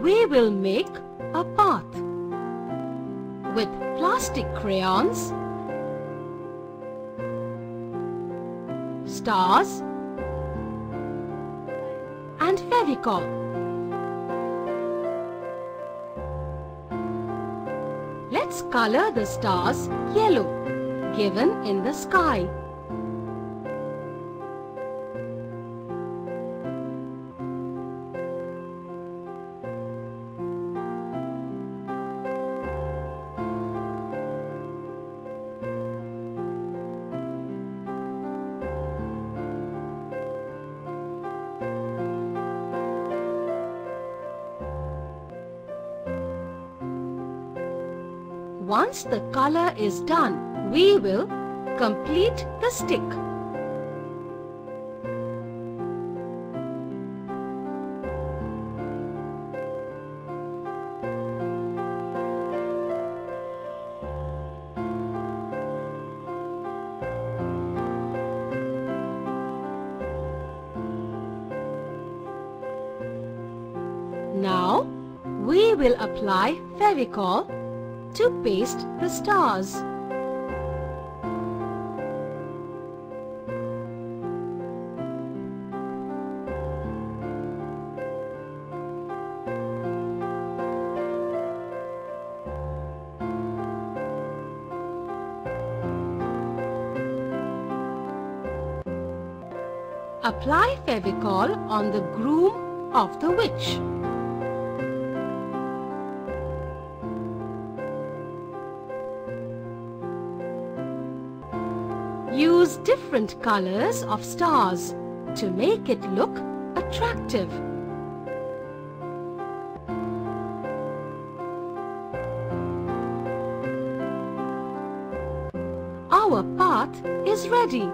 we will make a path with plastic crayons, stars and Fevicol. Let's color the stars yellow given in the sky. Once the color is done, we will complete the stick. Now, we will apply Fevicol to paste the stars. Apply Fevicol on the groom of the witch. Use different colors of stars to make it look attractive. Our path is ready.